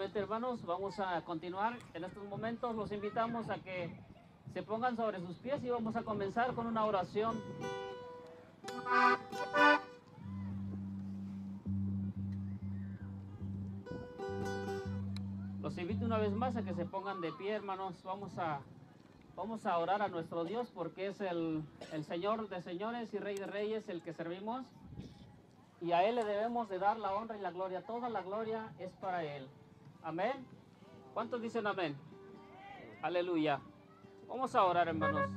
nuevamente hermanos, vamos a continuar. En estos momentos los invitamos a que se pongan sobre sus pies y vamos a comenzar con una oración. Los invito una vez más a que se pongan de pie, hermanos. Vamos a, vamos a orar a nuestro Dios porque es el, el Señor de señores y Rey de reyes el que servimos. Y a Él le debemos de dar la honra y la gloria. Toda la gloria es para Él. Amén. ¿Cuántos dicen amén? Aleluya. Vamos a orar, hermanos.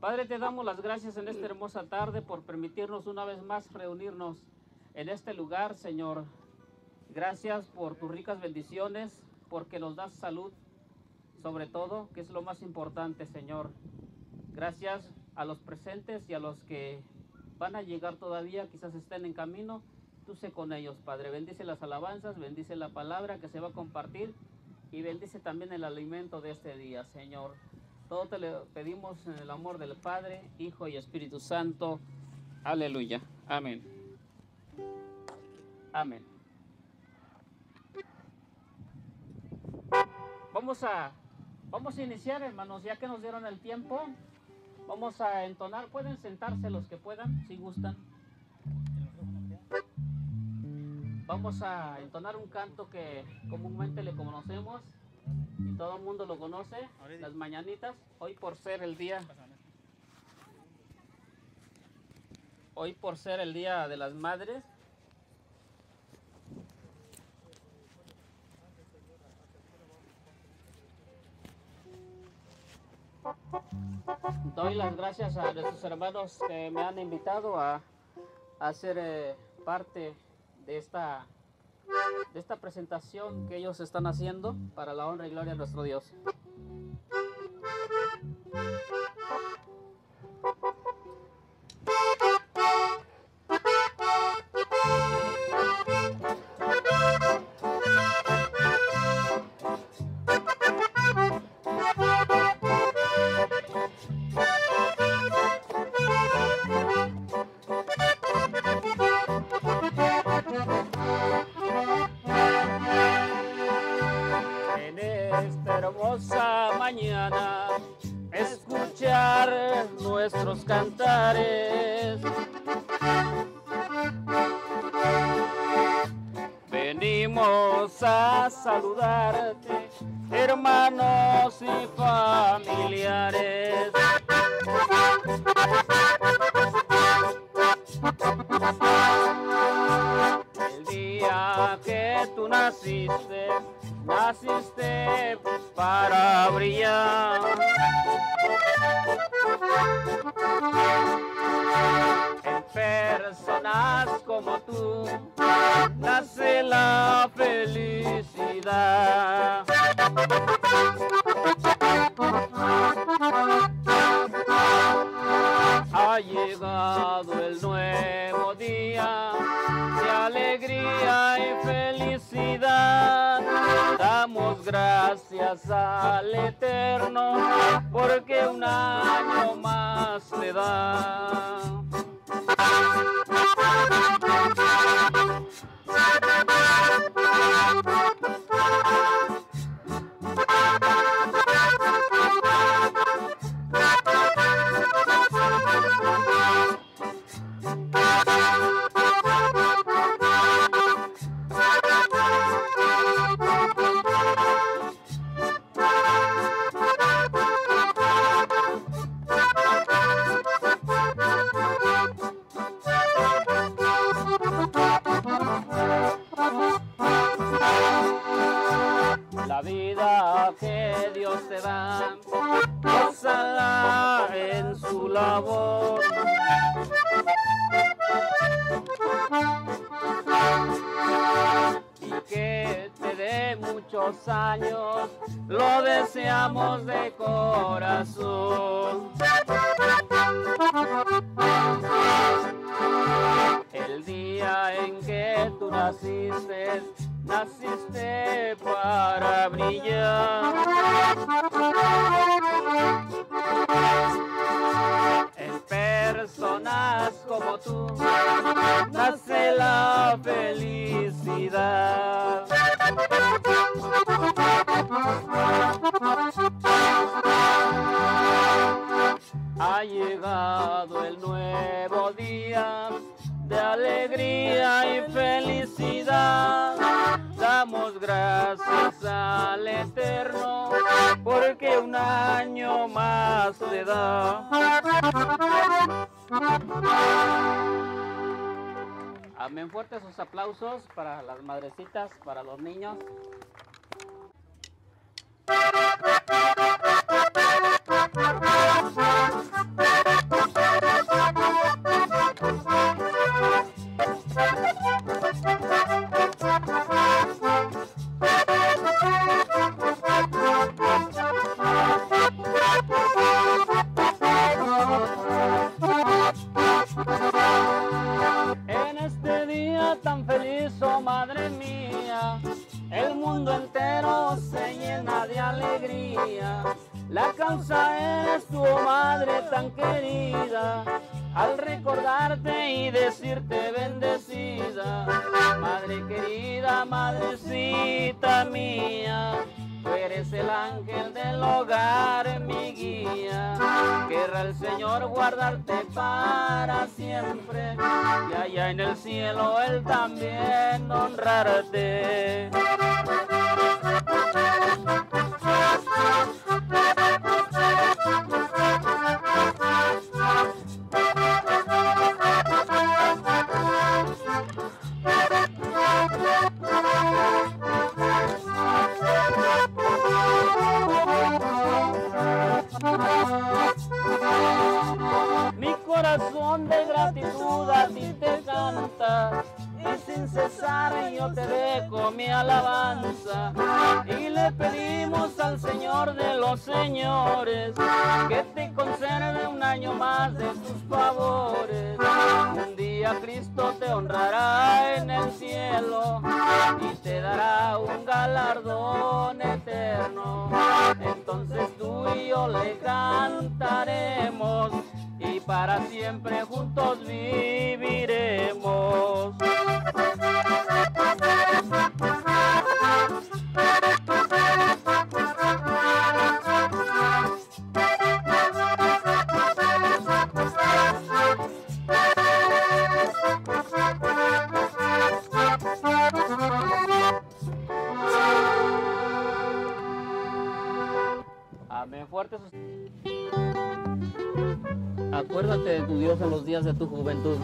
Padre, te damos las gracias en esta hermosa tarde por permitirnos una vez más reunirnos en este lugar, Señor. Gracias por tus ricas bendiciones, porque nos das salud, sobre todo, que es lo más importante, Señor. Gracias a los presentes y a los que van a llegar todavía, quizás estén en camino. Tú sé con ellos, Padre. Bendice las alabanzas, bendice la palabra que se va a compartir y bendice también el alimento de este día, Señor. Todo te lo pedimos en el amor del Padre, Hijo y Espíritu Santo. Aleluya. Amén. Amén. Vamos a, vamos a iniciar, hermanos, ya que nos dieron el tiempo. Vamos a entonar. Pueden sentarse los que puedan, si gustan. Vamos a entonar un canto que comúnmente le conocemos y todo el mundo lo conoce, las mañanitas. Hoy por ser el día, hoy por ser el día de las madres, doy las gracias a nuestros hermanos que me han invitado a, a ser eh, parte de esta, de esta presentación que ellos están haciendo para la honra y gloria de nuestro Dios. Llegado el nuevo día de alegría y felicidad. Damos gracias al Eterno porque un año más le da. llegado el nuevo día de alegría y felicidad. Damos gracias al Eterno porque un año más te da. Amén fuerte sus aplausos para las madrecitas, para los niños. La causa eres tu madre tan querida, al recordarte y decirte bendecida. Madre querida, madrecita mía, tú eres el ángel del hogar, mi guía. Querrá el Señor guardarte para siempre y allá en el cielo Él también honrarte. Thank you. Acuérdate de tu Dios en los días de tu juventud.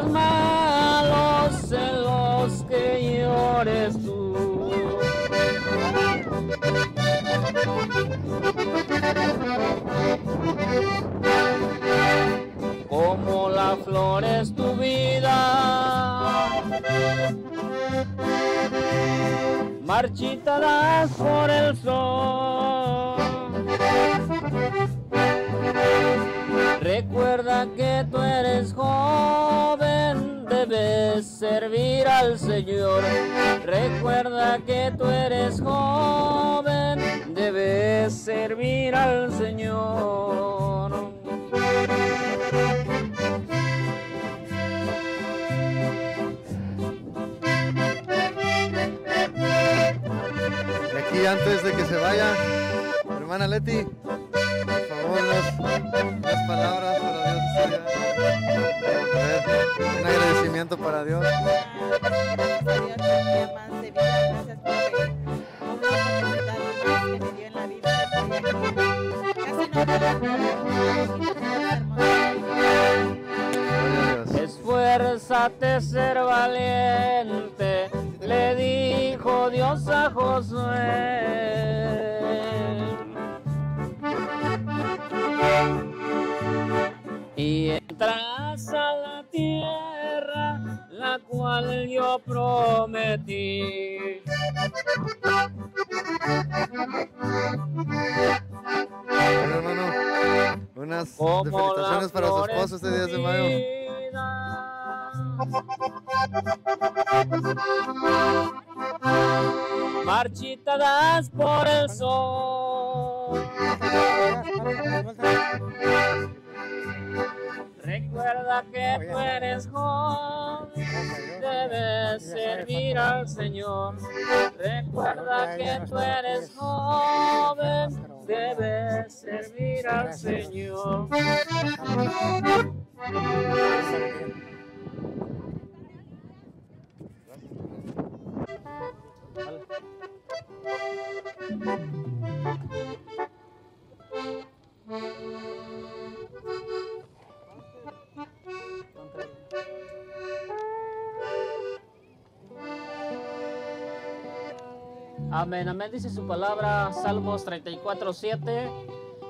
Vengan días malos en los que llores tú. como la flor es tu vida. Marchitadas por Leti, por favor, las, palabras para Dios. ver, un agradecimiento para Dios. Gracias a Dios. Gracias por que me dio en la vida. Casi no Recuérdate ser valiente, le dijo Dios a Josué. Cual yo prometí. Bueno, hermano, unas Como felicitaciones para su esposo este 10 de mayo. Marchitadas por el sol. Recuerda que tú eres joven, debes servir al Señor. Recuerda que tú eres joven, debes servir al Señor. Amén, amén, dice su palabra, Salmos 34, 7.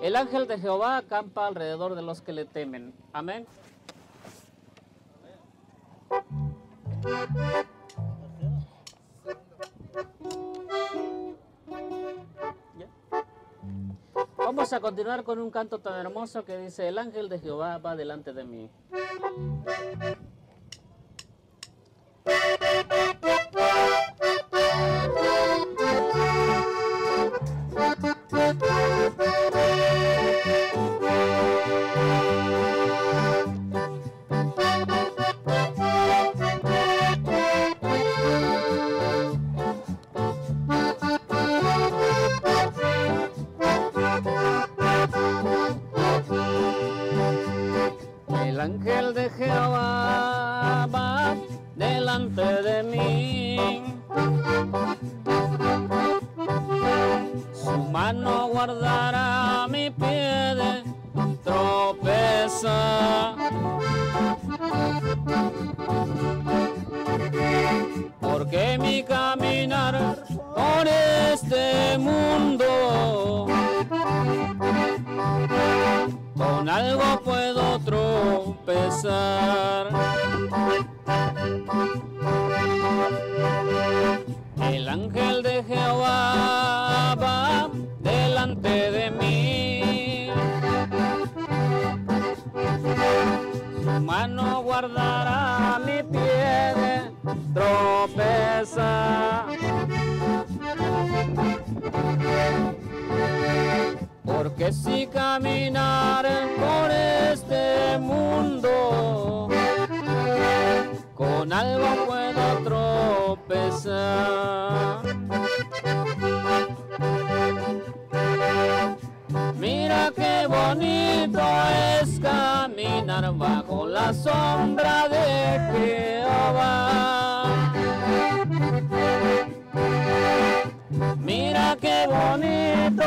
El ángel de Jehová acampa alrededor de los que le temen. Amén. Ya. Vamos a continuar con un canto tan hermoso que dice, el ángel de Jehová va delante de mí. Mira qué bonito es caminar bajo la sombra de Jehová. Mira qué bonito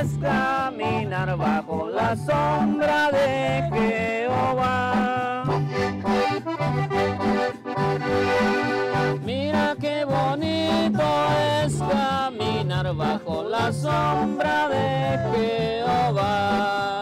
es caminar bajo la sombra de Jehová. Es caminar bajo la sombra de Jehová.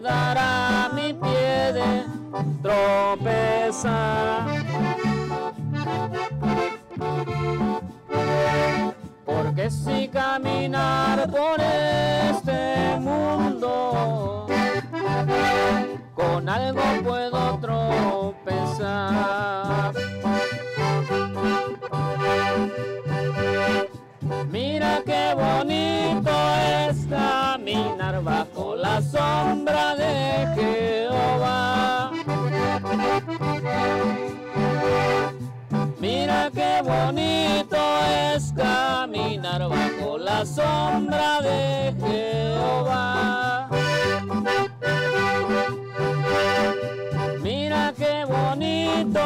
Guardará mi pie de tropezar. Porque si caminar por caminar bajo la sombra de Jehová. Mira qué bonito es caminar bajo la sombra de Jehová. Mira qué bonito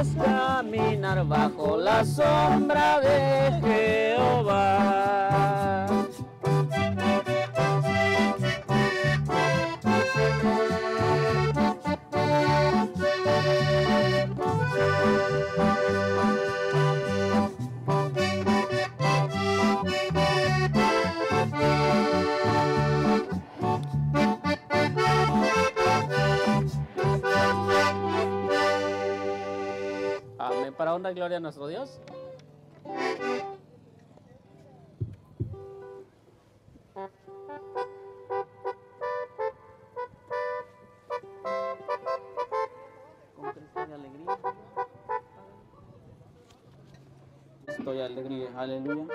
es caminar bajo la sombra de Jehová. Para honra gloria a nuestro Dios. Estoy alegría, aleluya.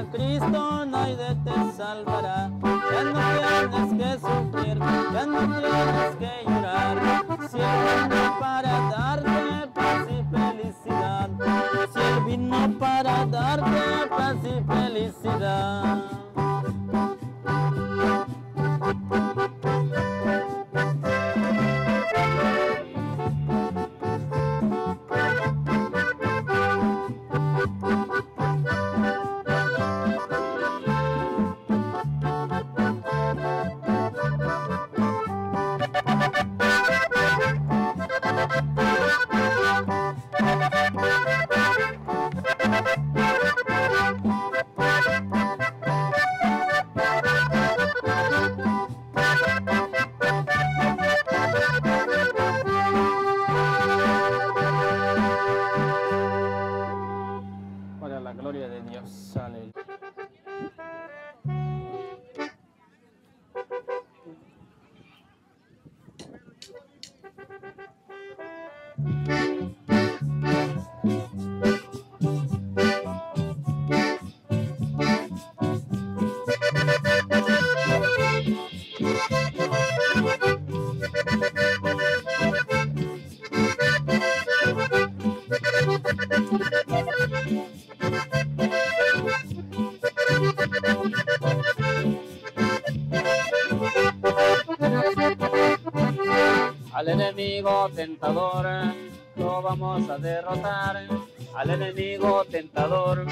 A Cristo, nadie te salvará. Ya no tienes que sufrir, ya no tienes que llorar. Si Él vino para darte paz y felicidad. Si Él vino para darte paz y felicidad. Enemigo tentador. vamos a derrotar al enemigo tentador.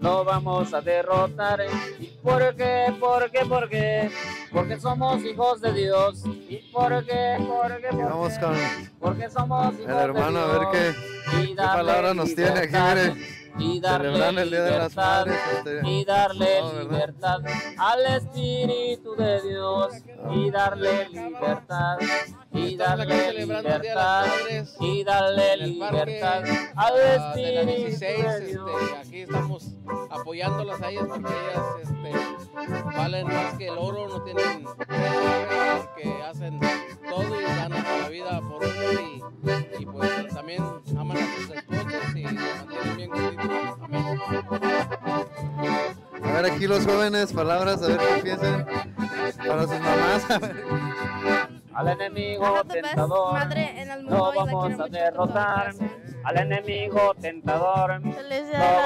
No vamos a derrotar. ¿Y por qué? ¿Por qué? ¿Por qué? Porque somos hijos de Dios. ¿Y por qué? ¿Por qué? Y ¿Por vamos qué? con Porque somos hijos el hermano a ver de qué, Dios. Y qué darle palabra nos tiene aquí, mire. Y darle libertad, este, y darle libertad al Espíritu de Dios y darle libertad y darle libertad y darle libertad al ah, las Espíritu 16. de Dios. este, aquí estamos apoyándolas a ellas porque ellas este, valen más que el oro, no tienen porque hacen todo y hasta la vida por uno y, y pues también aman a sus esposos y mantienen bien contentos. Amén. A ver aquí los jóvenes, palabras, a ver qué piensan. Para sus mamás. a ver. al enemigo tentador madre en el mundo no vamos a derrotar al enemigo tentador no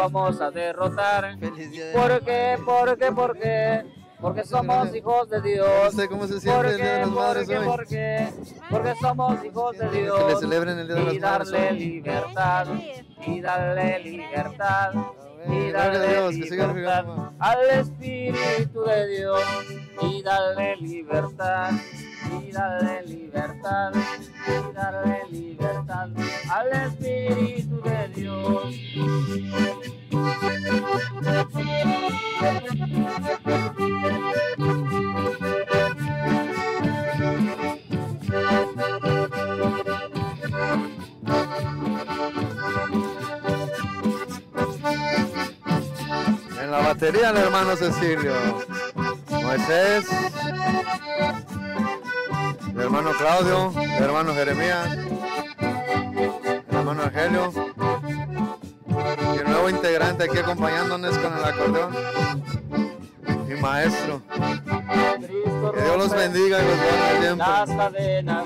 vamos a derrotar Feliz día de Porque somos hijos de No Dios. sé cómo se ¿Por siente el Día de las ¿Por Madres qué? hoy. ¿Por qué? Porque somos hijos de Que le Dios. celebren el Día de Y las Madres darle hoy. libertad. Y darle libertad. Y darle Dios, libertad al Espíritu de Dios. Y darle libertad. Y darle libertad. Y darle libertad al Espíritu de Dios. En la batería el hermano Cecilio. Moisés. El hermano Claudio. El hermano Jeremías. El hermano Argelio. Nuevo integrante aquí acompañándonos con el acordeón. Mi maestro. Cristo Que Dios los bendiga y los guarde siempre. las cadenas.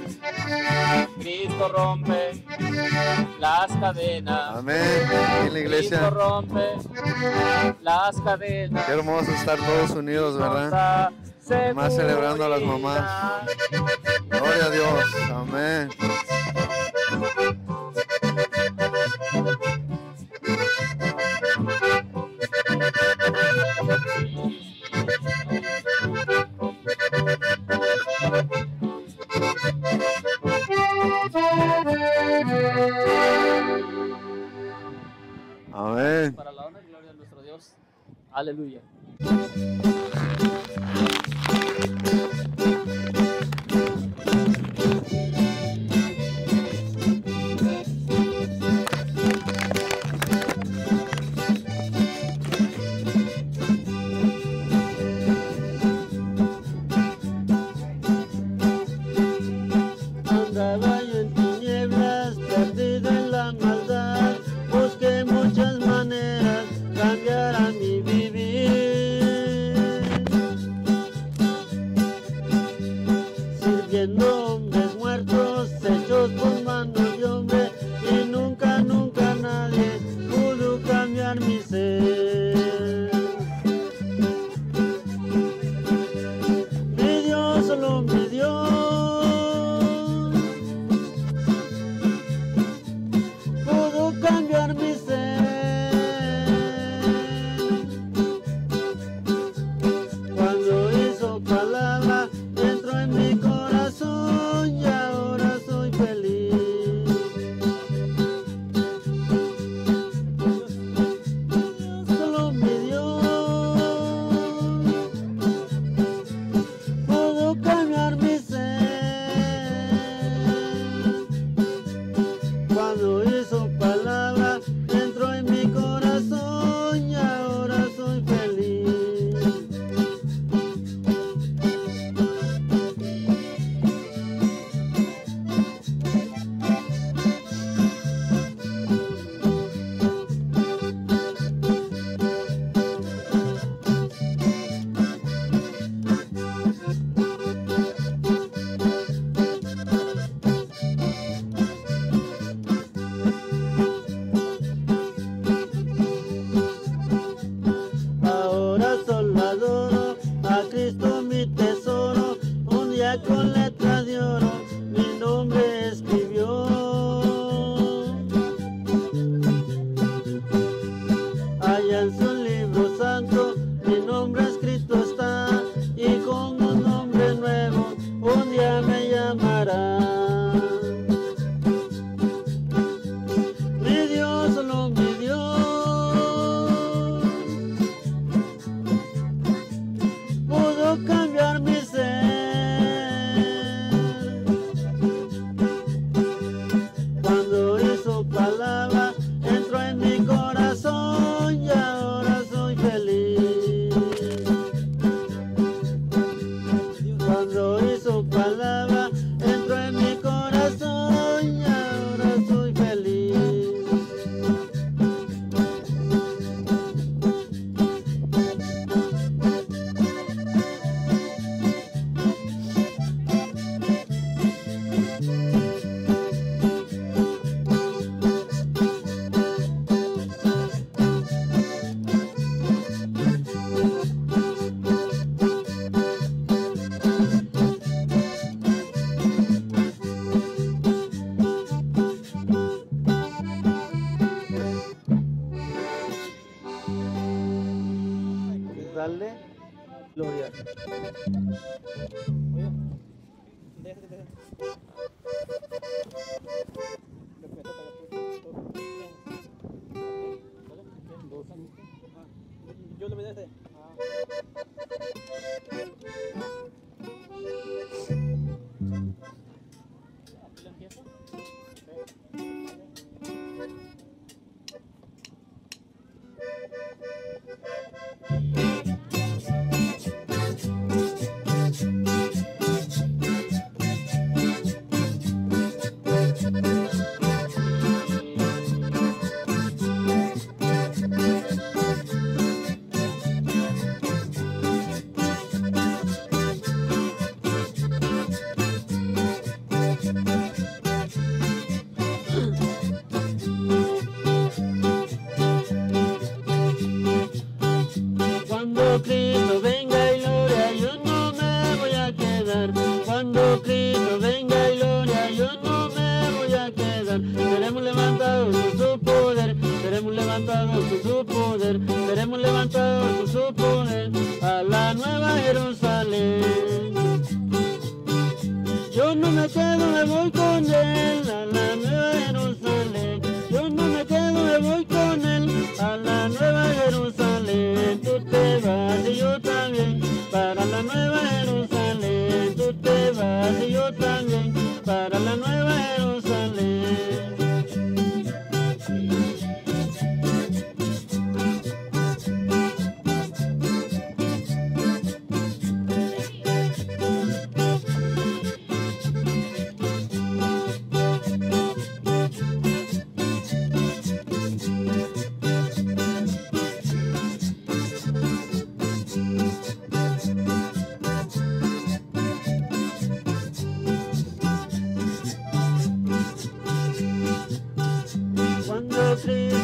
Cristo rompe las cadenas. Amén. En la Cristo iglesia. rompe las cadenas. Qué hermoso estar todos unidos, ¿verdad? Más celebrando a las mamás. Gloria a Dios. Amén. Aleluya.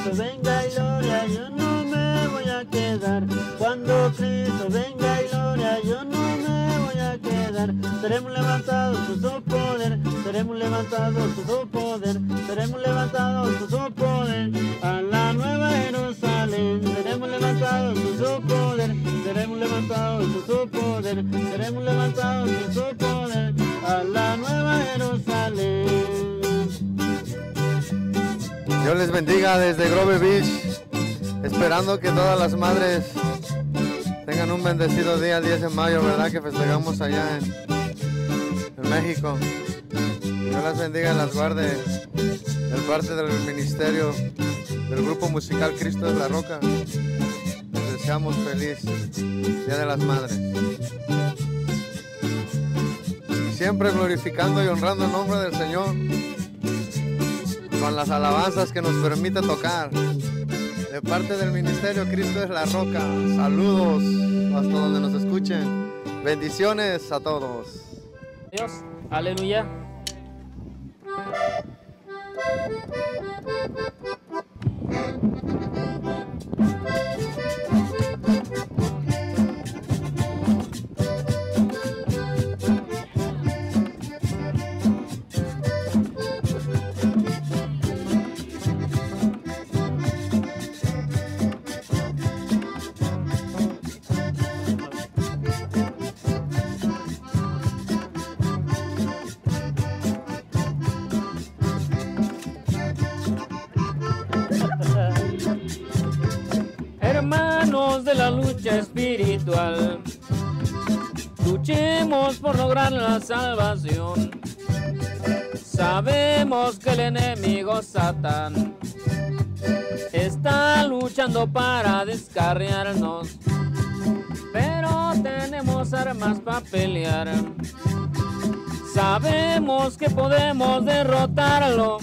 Cristo venga y gloria, yo no me voy a quedar. Cuando Cristo venga y gloria, yo no me voy a quedar. Seremos levantados con su poder, seremos levantados su poder, Dios les bendiga desde Grove Beach, esperando que todas las madres tengan un bendecido día el 10 de mayo, ¿verdad? Que festejamos allá en, México. Dios las bendiga y las guarde de parte del ministerio del grupo musical Cristo es la Roca. Les deseamos feliz Día de las Madres. Siempre glorificando y honrando el nombre del Señor con las alabanzas que nos permite tocar. De parte del ministerio Cristo es la Roca. Saludos hasta donde nos escuchen. Bendiciones a todos. Dios, aleluya. Luchemos por lograr la salvación. Sabemos que el enemigo Satán está luchando para descarriarnos, pero tenemos armas para pelear. Sabemos que podemos derrotarlo.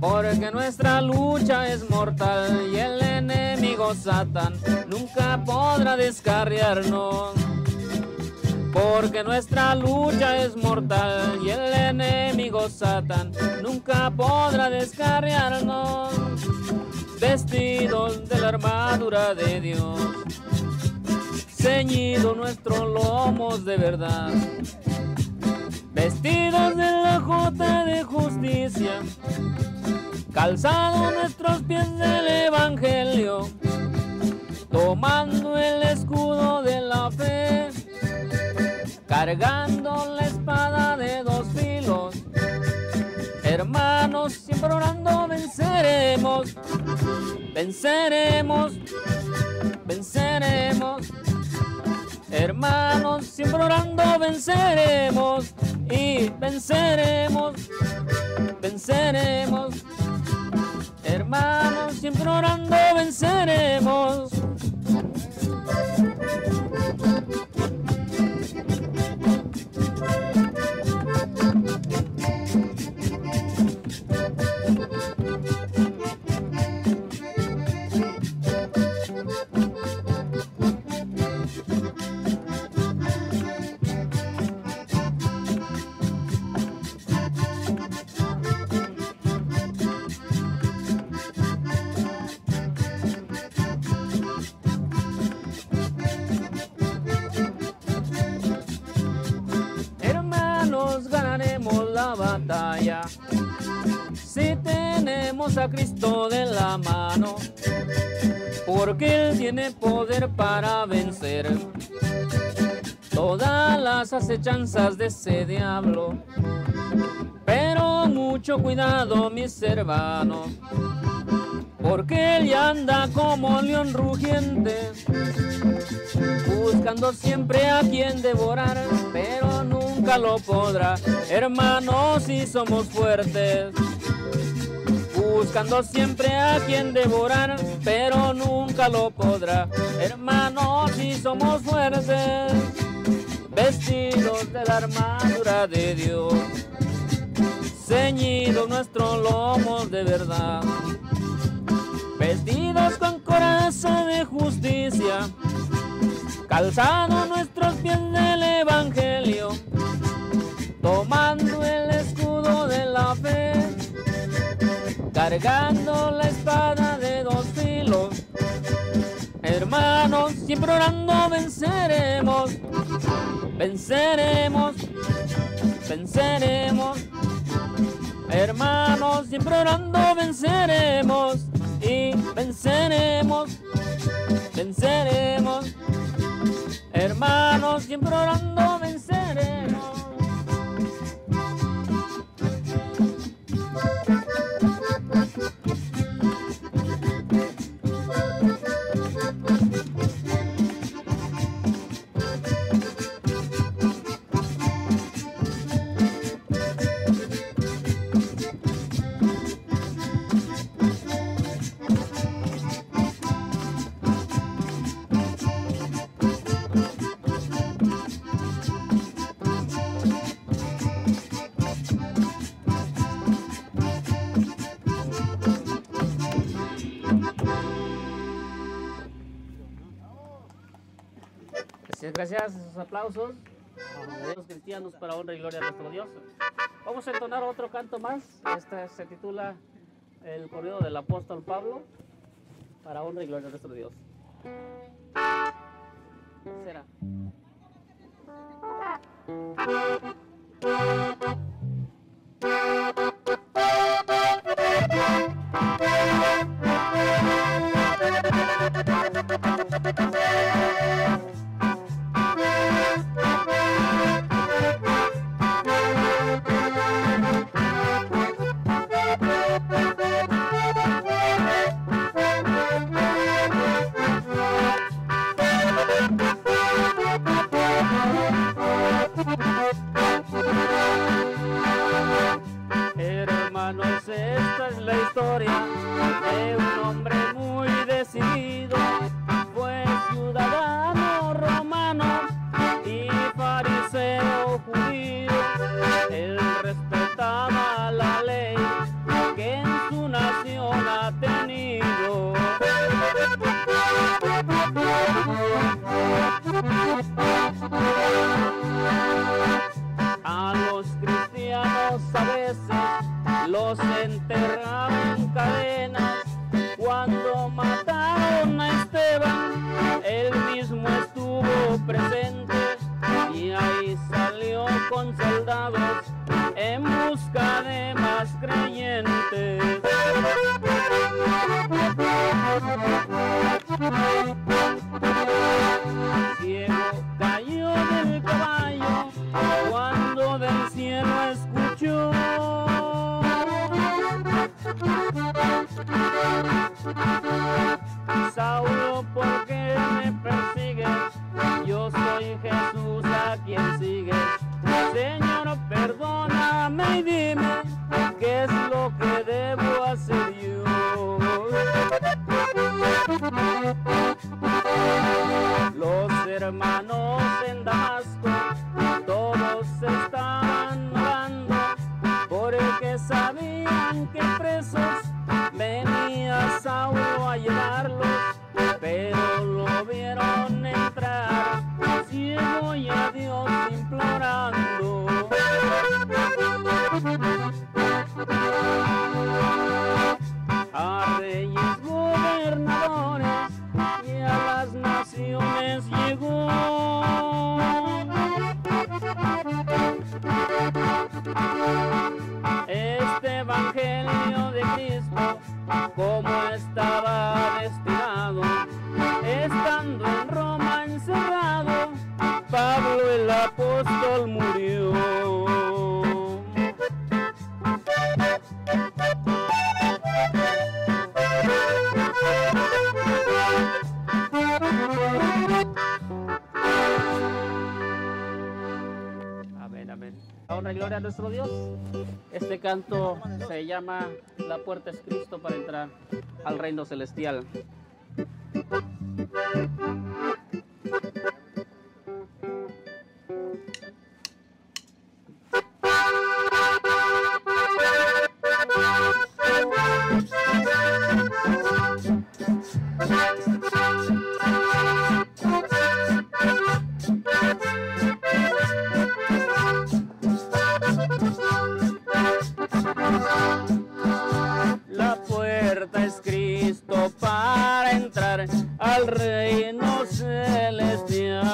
Porque nuestra lucha es mortal y el enemigo Satán nunca podrá descarriarnos. Porque nuestra lucha es mortal y el enemigo Satán nunca podrá descarriarnos. Vestidos de la armadura de Dios, ceñido nuestros lomos de verdad. Vestidos de la jota de justicia, calzado nuestros pies del evangelio, tomando el escudo de la fe, cargando la espada de dos filos. Hermanos, siempre orando venceremos, venceremos, venceremos. Hermanos, siempre orando venceremos y venceremos, venceremos. Hermanos, siempre orando venceremos. Cristo de la mano, porque Él tiene poder para vencer todas las acechanzas de ese diablo. Pero mucho cuidado, mis hermanos, porque Él ya anda como león rugiente buscando siempre a quien devorar, pero nunca lo podrá. Hermanos, si somos fuertes, buscando siempre a quien devorar, pero nunca lo podrá. Hermanos, si somos fuertes, vestidos de la armadura de Dios, ceñidos nuestros lomos de verdad. Vestidos con coraza de justicia, calzado nuestros pies del Evangelio, tomando el escudo de la fe, cargando la espada de dos filos. Hermanos, siempre orando venceremos, venceremos, venceremos. Hermanos, siempre orando venceremos y venceremos, venceremos. Hermanos, siempre orando Gracias, gracias, esos aplausos. a Los cristianos para honra y gloria a nuestro Dios. Vamos a entonar otro canto más. Este se titula El corrido del apóstol Pablo para honra y gloria a nuestro Dios. Será. Llama La puerta es Cristo para entrar al reino celestial. Cristo para entrar al reino celestial.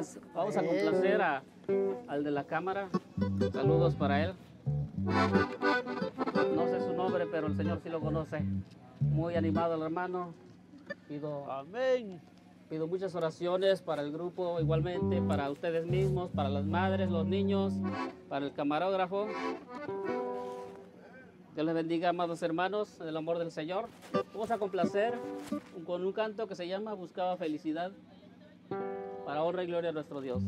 Pues vamos a complacer a- al de la cámara. Saludos para él. No sé su nombre, pero el Señor sí lo conoce. Muy animado el hermano. Pido, Amén. pido muchas oraciones para el grupo, igualmente para ustedes mismos, para las madres, los niños, para el camarógrafo. Dios les bendiga, amados hermanos, el amor del Señor. Vamos a complacer con un canto que se llama Buscaba Felicidad para honra y gloria a nuestro Dios.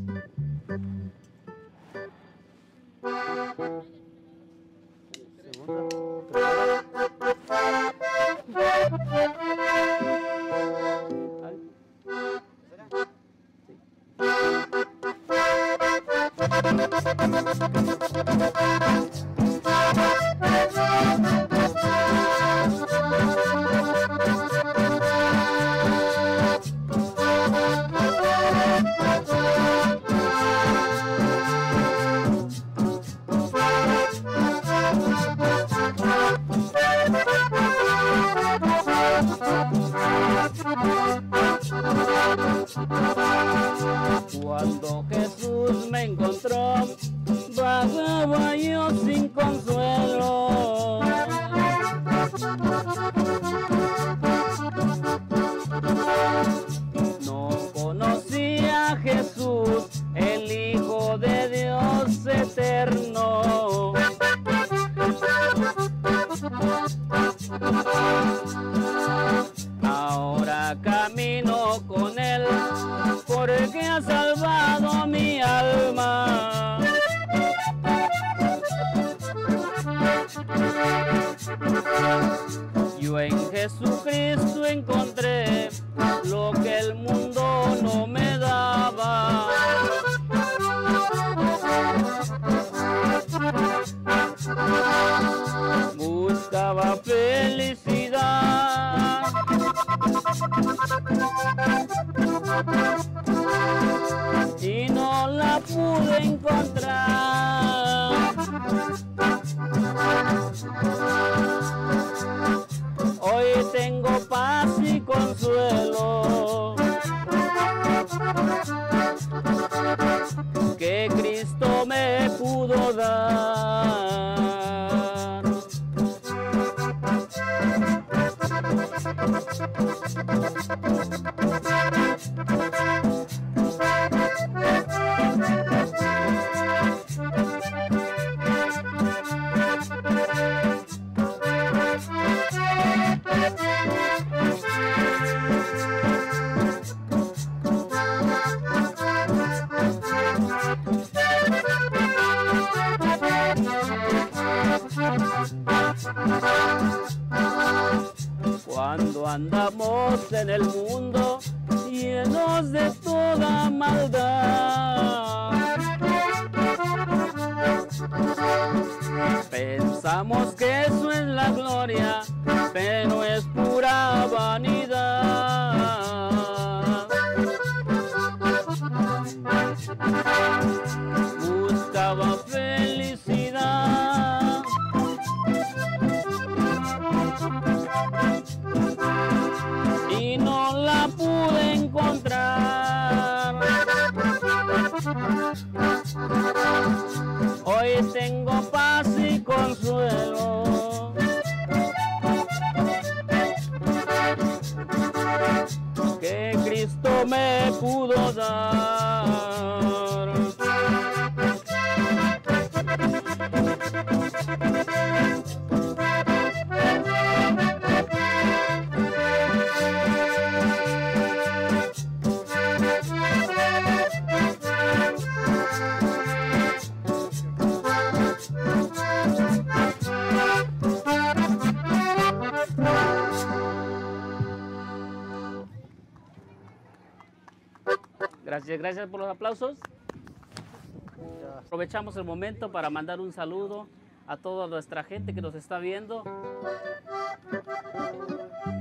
Aprovechamos el momento para mandar un saludo a toda nuestra gente que nos está viendo.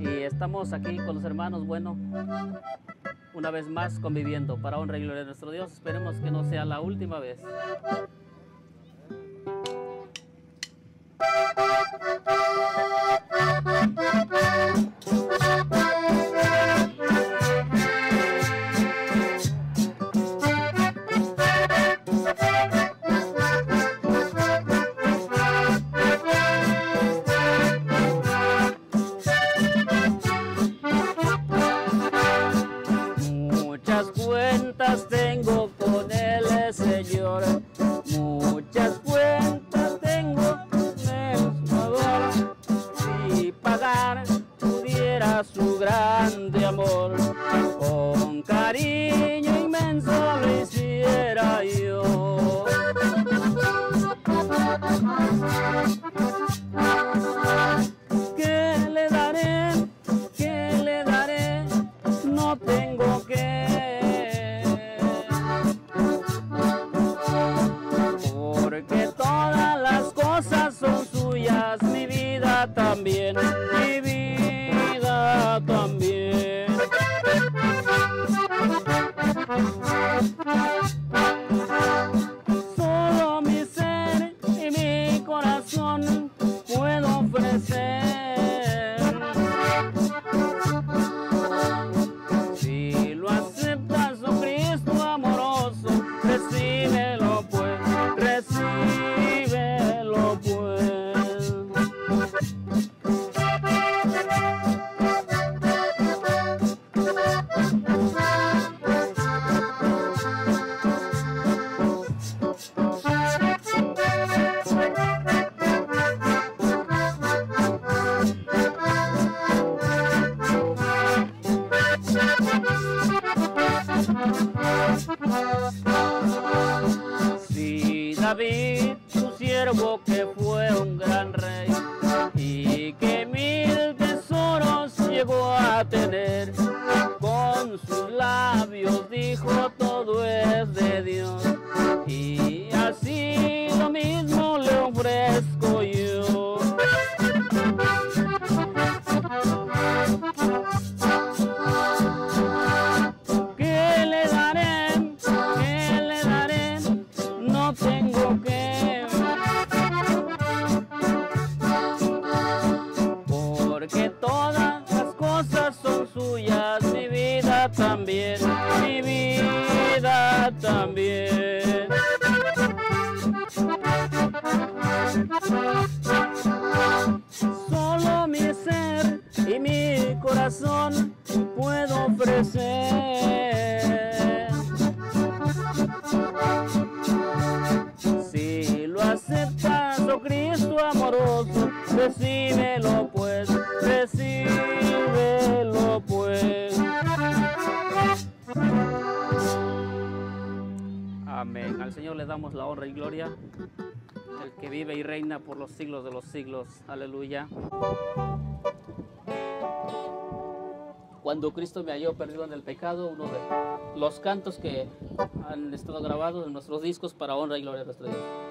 Y estamos aquí con los hermanos, bueno, una vez más conviviendo para honra y gloria de nuestro Dios. Esperemos que no sea la última vez. damos la honra y gloria, el que vive y reina por los siglos de los siglos. Aleluya. Cuando Cristo me halló perdido en el pecado, uno de los cantos que han estado grabados en nuestros discos para honra y gloria de nuestro Dios.